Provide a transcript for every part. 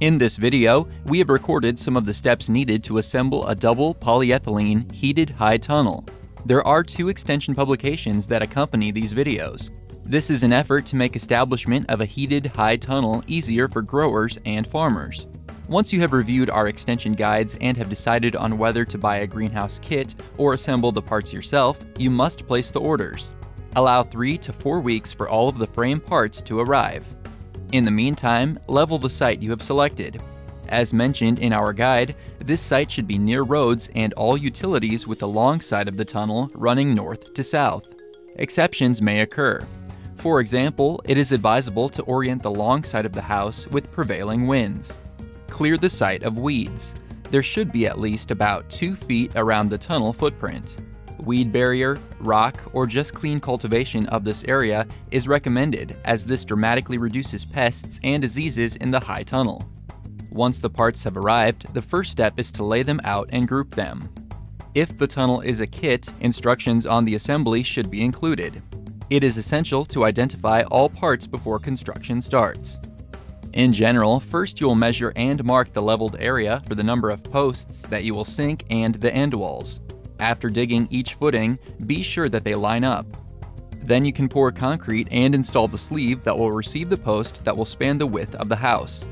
In this video, we have recorded some of the steps needed to assemble a double polyethylene heated high tunnel. There are two extension publications that accompany these videos. This is an effort to make establishment of a heated high tunnel easier for growers and farmers. Once you have reviewed our extension guides and have decided on whether to buy a greenhouse kit or assemble the parts yourself, you must place the orders. Allow 3 to 4 weeks for all of the frame parts to arrive. In the meantime, level the site you have selected. As mentioned in our guide, this site should be near roads and all utilities with the long side of the tunnel running north to south. Exceptions may occur. For example, it is advisable to orient the long side of the house with prevailing winds. Clear the site of weeds. There should be at least about 2 feet around the tunnel footprint. Weed barrier, rock, or just clean cultivation of this area is recommended as this dramatically reduces pests and diseases in the high tunnel. Once the parts have arrived, the first step is to lay them out and group them. If the tunnel is a kit, instructions on the assembly should be included. It is essential to identify all parts before construction starts. In general, first you will measure and mark the leveled area for the number of posts that you will sink and the end walls. After digging each footing, be sure that they line up. Then you can pour concrete and install the sleeve that will receive the post that will span the width of the house.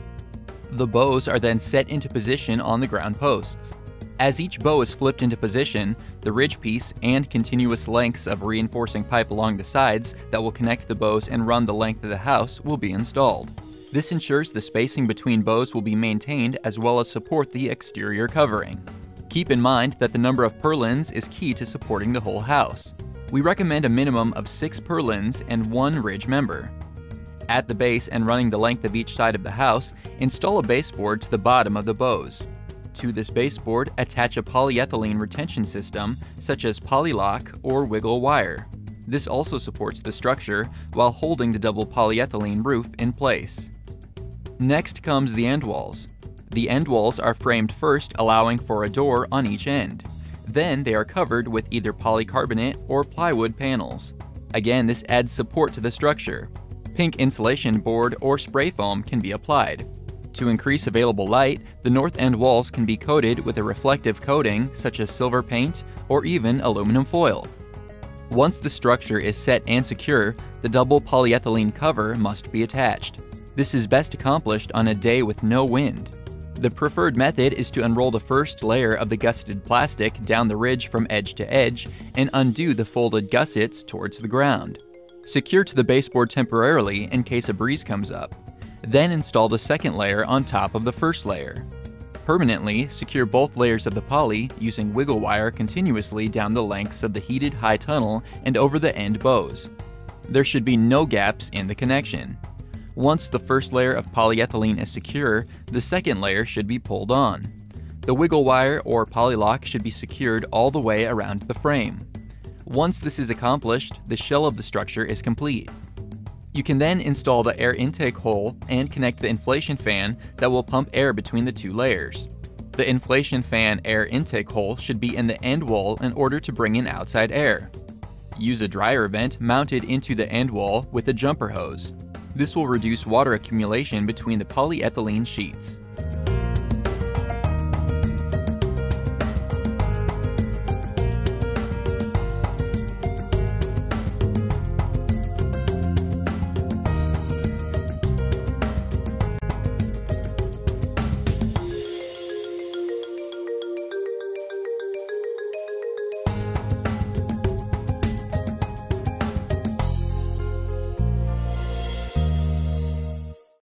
The bows are then set into position on the ground posts. As each bow is flipped into position, the ridge piece and continuous lengths of reinforcing pipe along the sides that will connect the bows and run the length of the house will be installed. This ensures the spacing between bows will be maintained as well as support the exterior covering. Keep in mind that the number of purlins is key to supporting the whole house. We recommend a minimum of 6 purlins and 1 ridge member. At the base and running the length of each side of the house, install a baseboard to the bottom of the bows. To this baseboard, attach a polyethylene retention system such as Polylock or wiggle wire. This also supports the structure while holding the double polyethylene roof in place. Next comes the end walls. The end walls are framed first allowing for a door on each end. Then they are covered with either polycarbonate or plywood panels. Again, this adds support to the structure. Pink insulation board or spray foam can be applied. To increase available light, the north end walls can be coated with a reflective coating such as silver paint or even aluminum foil. Once the structure is set and secure, the double polyethylene cover must be attached. This is best accomplished on a day with no wind. The preferred method is to unroll the first layer of the gusseted plastic down the ridge from edge to edge and undo the folded gussets towards the ground. Secure to the baseboard temporarily in case a breeze comes up. Then install the second layer on top of the first layer. Permanently secure both layers of the poly using wiggle wire continuously down the lengths of the heated high tunnel and over the end bows. There should be no gaps in the connection. Once the first layer of polyethylene is secure, the second layer should be pulled on. The wiggle wire or polylock should be secured all the way around the frame. Once this is accomplished, the shell of the structure is complete. You can then install the air intake hole and connect the inflation fan that will pump air between the two layers. The inflation fan air intake hole should be in the end wall in order to bring in outside air. Use a dryer vent mounted into the end wall with a jumper hose. This will reduce water accumulation between the polyethylene sheets.